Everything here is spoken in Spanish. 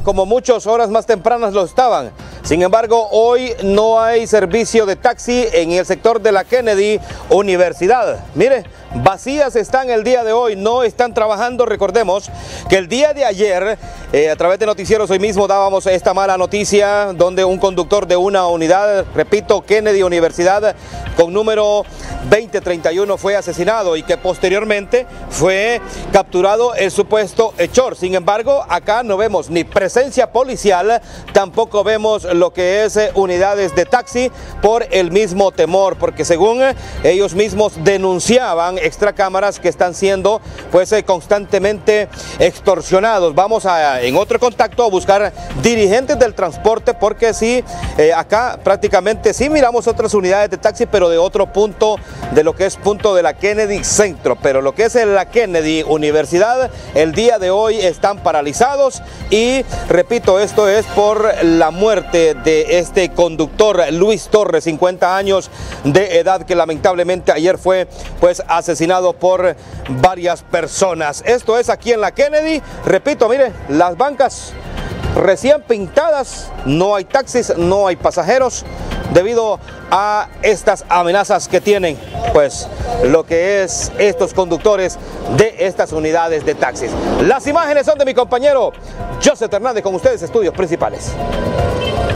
como muchas horas más tempranas lo estaban. Sin embargo, hoy no hay servicio de taxi en el sector de la Kennedy Universidad. Mire, vacías están el día de hoy, no están trabajando. Recordemos que el día de ayer, eh, a través de noticieros, hoy mismo dábamos esta mala noticia donde un conductor de una unidad, repito, Kennedy Universidad, con número 2031 fue asesinado y que posteriormente fue capturado el supuesto hechor. Sin embargo, acá no vemos ni presencia policial, tampoco vemos lo que es eh, unidades de taxi por el mismo temor, porque según eh, ellos mismos denunciaban extracámaras que están siendo pues eh, constantemente extorsionados. Vamos a en otro contacto a buscar dirigentes del transporte porque sí, acá prácticamente sí miramos otras unidades de taxi, pero de otro punto de lo que es punto de la Kennedy Centro, pero lo que es la Kennedy Universidad, el día de hoy están paralizados y repito, esto es por la de este conductor Luis Torres, 50 años de edad, que lamentablemente ayer fue pues asesinado por varias personas. Esto es aquí en la Kennedy, repito, mire, las bancas recién pintadas, no hay taxis, no hay pasajeros debido a estas amenazas que tienen pues lo que es estos conductores de estas unidades de taxis. Las imágenes son de mi compañero Joseph Hernández con ustedes, estudios principales.